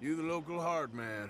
You the local hard man.